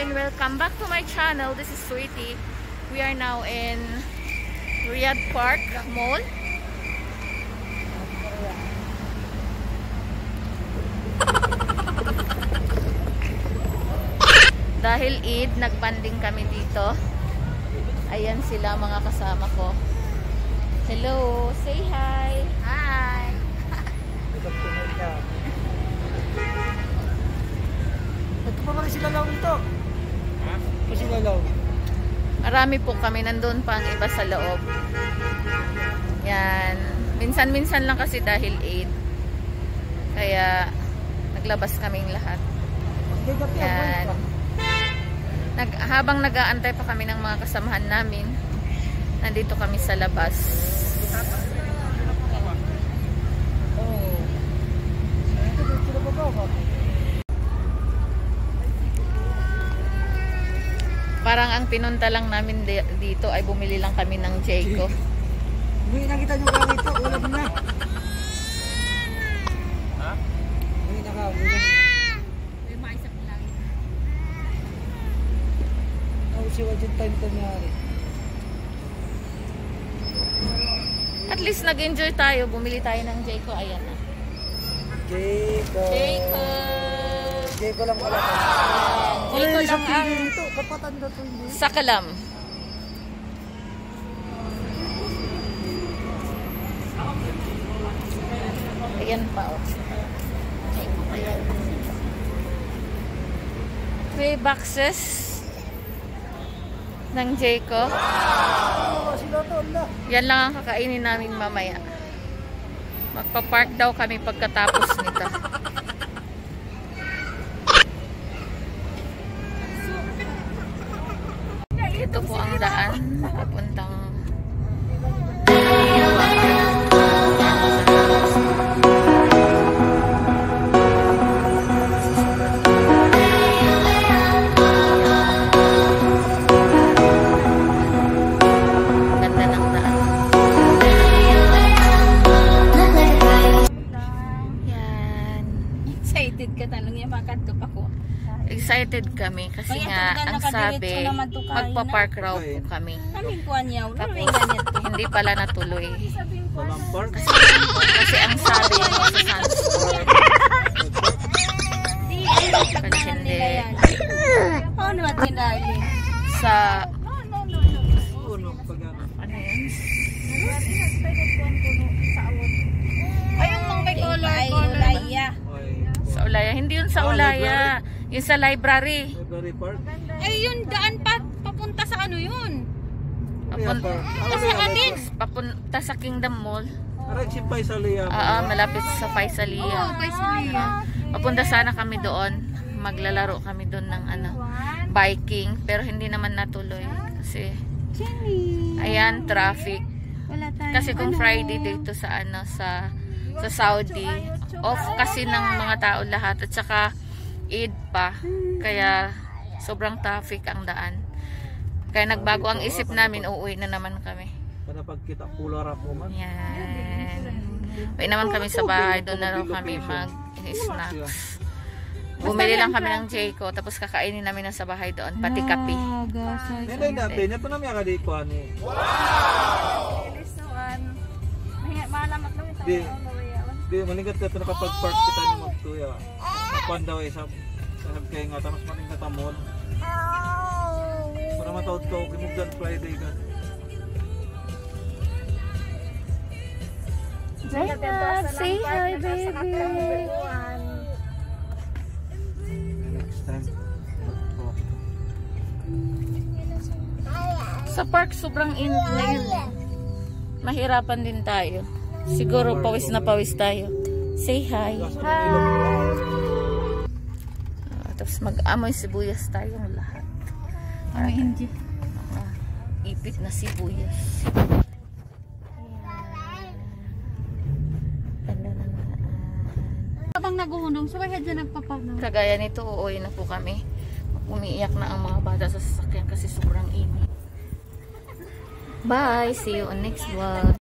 and welcome back to my channel. This is Sweetie. We are now in Riyadh Park Mall. Dahil Eid, nagbanding kami dito. Ayan sila mga kasama ko. Hello, say hi. Hi. Ito pa pala sila lang dito. Ha? Pa sila lang. Marami po kami. Nandun pa ang iba sa loob. Yan. Minsan-minsan lang kasi dahil 8. Kaya naglabas kaming lahat. Yan. Nag, habang nag-aantay pa kami ng mga kasamahan namin, nandito kami sa labas. Oo. Ito sila pa ba? Parang ang pinunta lang namin di- dito ay bumili lang kami ng Jayco. May nakita nyo ka rito, ulam na. Ha? May naka, ulam. Ako si Wajin time to nangyari. At least nag-enjoy tayo. Bumili tayo ng Jayco. Ayan na. Jayco. Jayco! Jayco lang pala. Jayco Yung lang isang ang sakalam. Ayan pa oh. Ayan. May boxes ng Jayco. Yan lang ang kakainin namin mamaya. Magpa-park daw kami pagkatapos nito. Excited kami kasi Kaya nga ang sabi magpa-park raw po kami. Tapos hindi pala natuloy. Park. Kasi ang sabi sa Kasi naman tinali? Sa ano. yun? Ayun mong may color, color. Ay, Ay, Sa Ulaya. Hindi yun sa Ulaya. Yung sa library. Library Park. Ay, yun, daan pa, papunta sa ano yun? Library Papun- Park. Kasi atin. papunta sa Kingdom Mall. Aray, simpay sa Liya. Oo, malapit sa Faisalia. Oo, kay Sulia. Papunta sana kami doon. Maglalaro kami doon ng ano, biking. Pero hindi naman natuloy. Kasi, ayan, traffic. Kasi kung Friday dito sa ano sa sa Saudi, off kasi ng mga tao lahat at saka Eid pa. Kaya sobrang traffic ang daan. Kaya nagbago ang isip namin, uuwi na naman kami. Kada pagkita kular ako man. Yan. Uwi naman kami sa bahay, doon na raw kami mag-snacks. Bumili lang kami ng Jayco, tapos kakainin namin na sa bahay doon, pati kape. Oh, gosh. Hindi, dati. Ito na miya ka di ko ani. Malamat lang ito. Di, di, manigat ka ito nakapag-park kita ni Magtuya. Nakuan daw eh, sa sarap kayo nga, tapos mating katamol. Para matawad ko, kimugdan Friday ka. Zainab, say hi, baby. Next time. Sa park, sobrang init ngayon. eh. Mahirapan din tayo. Siguro pawis na pawis tayo. Say hi. Ah, tapos mag-amoy sibuyas tayong lahat. Ano hindi? Ipit na sibuyas. Habang naguhunong, sabay dyan nagpapagod. Kagaya nito, uuwi na po kami. Umiiyak na ang mga bata sa sasakyan kasi sobrang init. Bye! See you on next vlog.